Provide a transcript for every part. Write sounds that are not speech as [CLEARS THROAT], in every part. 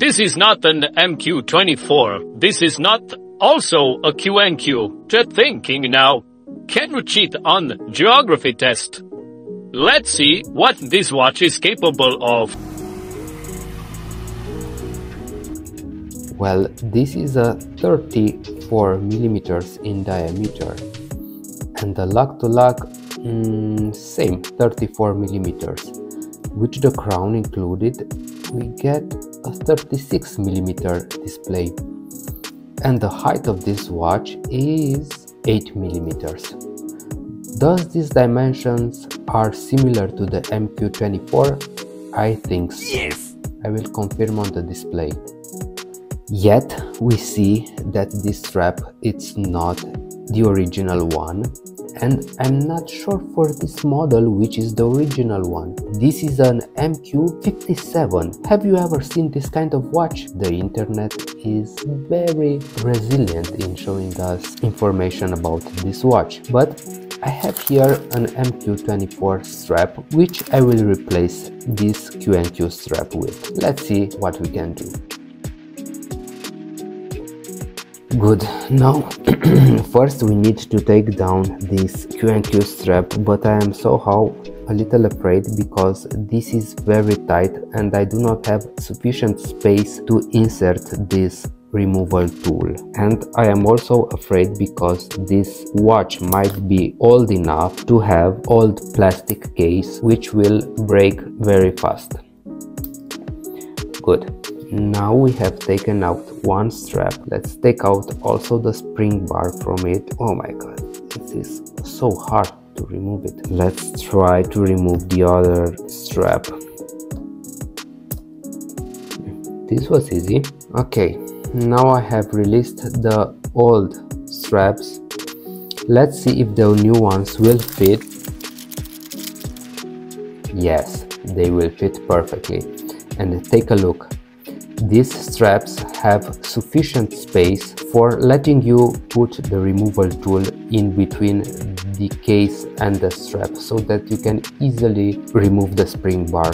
This is not an MQ24. This is not also a Q&Q. Just thinking now. Can you cheat on geography test? Let's see what this watch is capable of. Well, this is a 34 millimeters in diameter and the lug to lug mm, same 34 millimeters with the crown included we get a 36 millimeter display and the height of this watch is 8 millimeters Thus these dimensions are similar to the MQ24? I think so. Yes! I will confirm on the display. Yet we see that this strap it's not the original one and I'm not sure for this model which is the original one. This is an MQ57. Have you ever seen this kind of watch? The internet is very resilient in showing us information about this watch. But I have here an MQ24 strap which I will replace this Q&Q strap with. Let's see what we can do. Good, now [CLEARS THROAT] first we need to take down this Q&Q strap but I am somehow a little afraid because this is very tight and I do not have sufficient space to insert this removal tool and I am also afraid because this watch might be old enough to have old plastic case which will break very fast. Good. Now we have taken out one strap. Let's take out also the spring bar from it. Oh my god, it is so hard to remove it. Let's try to remove the other strap. This was easy. Okay, now I have released the old straps let's see if the new ones will fit yes they will fit perfectly and take a look these straps have sufficient space for letting you put the removal tool in between the case and the strap so that you can easily remove the spring bar.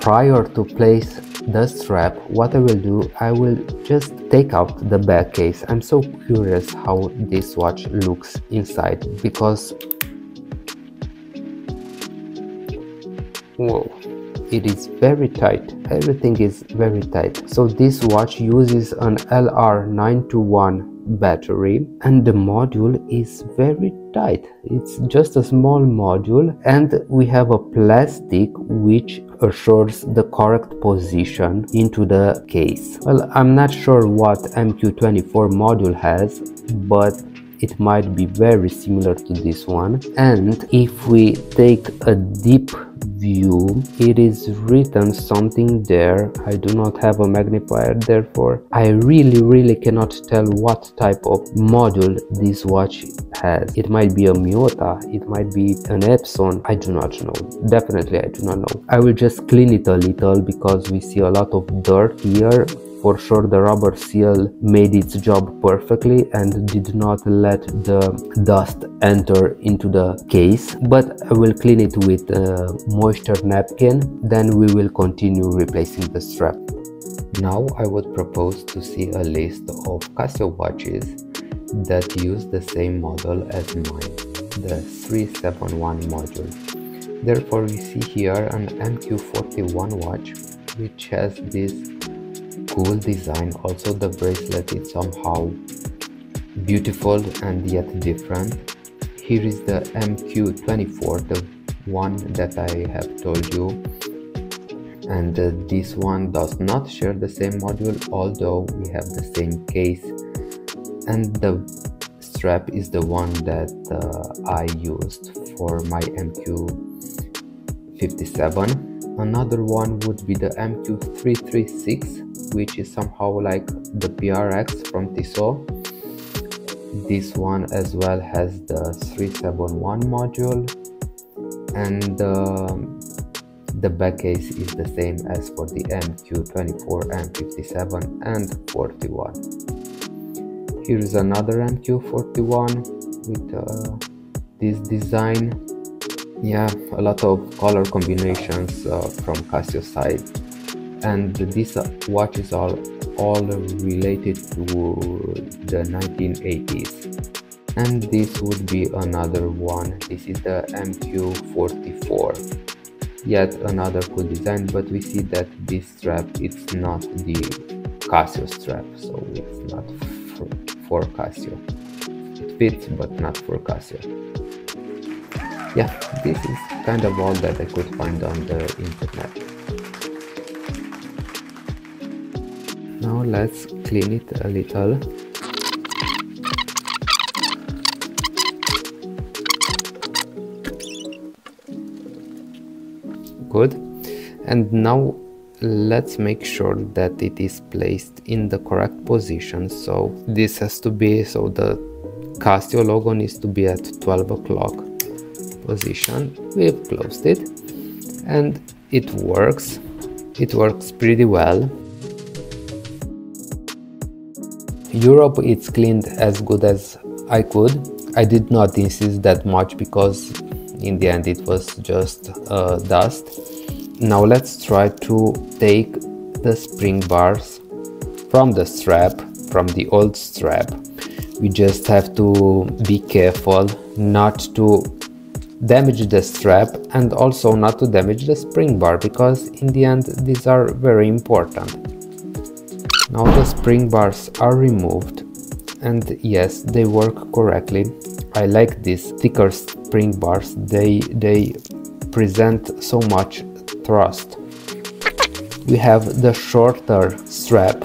Prior to place the strap what I will do I will just take out the back case. I'm so curious how this watch looks inside because whoa it is very tight. Everything is very tight. So this watch uses an LR921 battery and the module is very tight. It's just a small module and we have a plastic which assures the correct position into the case. Well i'm not sure what mq24 module has but it might be very similar to this one. And if we take a deep view it is written something there. I do not have a magnifier therefore i really really cannot tell what type of module this watch has. It might be a Miyota it might be an Epson I do not know. Definitely I do not know. I will just clean it a little because we see a lot of dirt here for sure the rubber seal made its job perfectly and did not let the dust enter into the case but I will clean it with a moisture napkin then we will continue replacing the strap. Now I would propose to see a list of Casio watches that use the same model as mine, the 371 module. Therefore we see here an MQ41 watch which has this cool design also the bracelet is somehow beautiful and yet different. Here is the mq24 the one that i have told you. And uh, this one does not share the same module although we have the same case. And the strap is the one that uh, i used for my mq57 Another one would be the MQ336 which is somehow like the PRX from Tissot. This one as well has the 371 module and um, the back case is the same as for the MQ24, M57 and 41. Here is another MQ41 with uh, this design yeah a lot of color combinations uh, from Casio side. And this watch is all all related to the 1980s and this would be another one. This is the MQ44 yet another cool design but we see that this strap it's not the Casio strap so it's not for, for Casio. It fits but not for Casio yeah this is kind of all that I could find on the internet. Now let's clean it a little. Good. And now let's make sure that it is placed in the correct position. So this has to be so the Casio logo needs to be at 12 o'clock position. We've closed it. And it works. It works pretty well. Europe it's cleaned as good as I could. I did not insist that much because in the end it was just uh, dust. Now let's try to take the spring bars from the strap from the old strap. We just have to be careful not to damage the strap and also not to damage the spring bar because in the end these are very important. Now the spring bars are removed and yes they work correctly. I like these thicker spring bars. They they present so much thrust. We have the shorter strap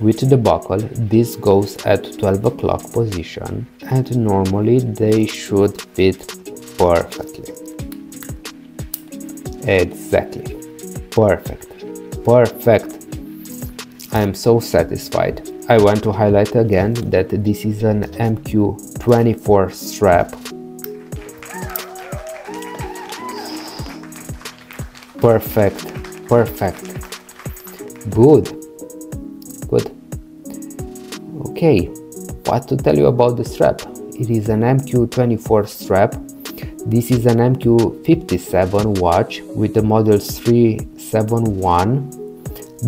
with the buckle. This goes at 12 o'clock position and normally they should fit perfectly exactly perfect perfect I am so satisfied I want to highlight again that this is an MQ24 strap. Perfect, perfect. Good, good. Okay, what to tell you about the strap? It is an MQ24 strap. This is an MQ57 watch with the model 371.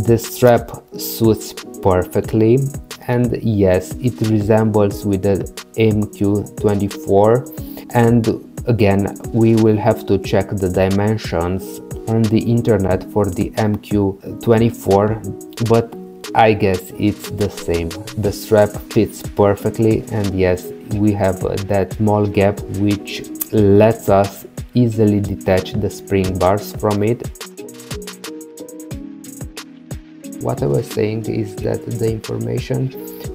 The strap suits perfectly and yes it resembles with the MQ24 and again we will have to check the dimensions on the internet for the MQ24 but I guess it's the same the strap fits perfectly and yes we have that small gap which lets us easily detach the spring bars from it. What I was saying is that the information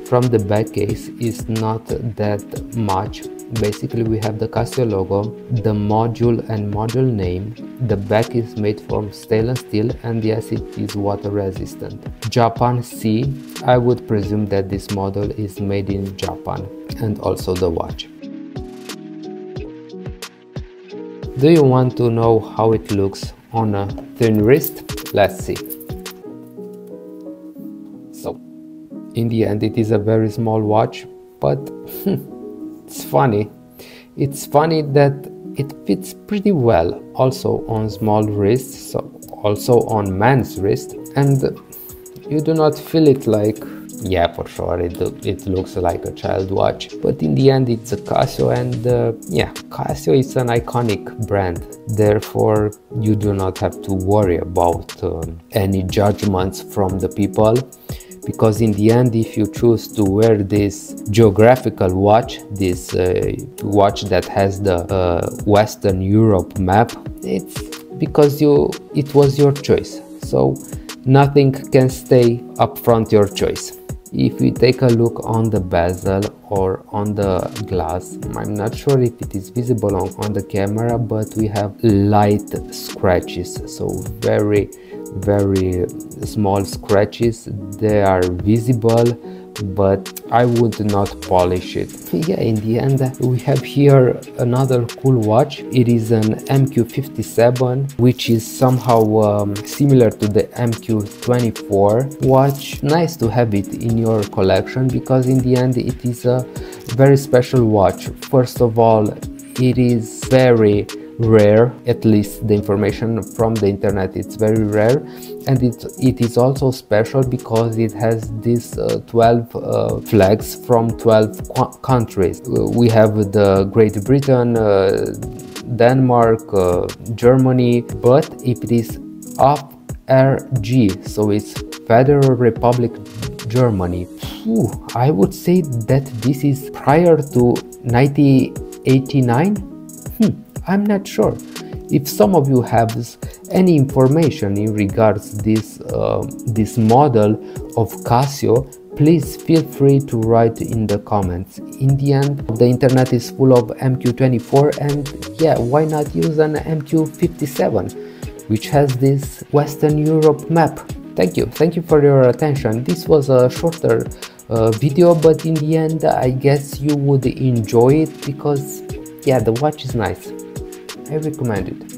from the back case is not that much. Basically we have the Casio logo the module and module name the back is made from stainless steel and yes it is water resistant. Japan C I would presume that this model is made in Japan and also the watch. Do you want to know how it looks on a thin wrist? Let's see. So, in the end it is a very small watch but [LAUGHS] it's funny. It's funny that it fits pretty well also on small wrists so also on man's wrist and you do not feel it like yeah for sure it, it looks like a child watch but in the end it's a casio and uh, yeah casio is an iconic brand. Therefore you do not have to worry about um, any judgments from the people because in the end if you choose to wear this geographical watch this uh, watch that has the uh, western europe map it's because you it was your choice. So nothing can stay up front your choice. If we take a look on the bezel or on the glass i'm not sure if it is visible on, on the camera but we have light scratches. So very very small scratches they are visible but I would not polish it. [LAUGHS] Yeah, in the end we have here another cool watch. It is an MQ57 which is somehow um, similar to the MQ24 watch. Nice to have it in your collection because in the end it is a very special watch. First of all, it is very rare at least the information from the internet it's very rare and it, it is also special because it has these uh, 12 uh, flags from 12 countries we have the great britain uh, denmark uh, germany but if it is off RG, so it's Federal Republic Germany. I would say that this is prior to 1989. I'm not sure. If some of you have any information in regards this uh, this model of Casio, please feel free to write in the comments. In the end, the internet is full of MQ24 and yeah, why not use an MQ57? which has this Western Europe map. Thank you, thank you for your attention. This was a shorter uh, video, but in the end, I guess you would enjoy it because, yeah, the watch is nice. I recommend it.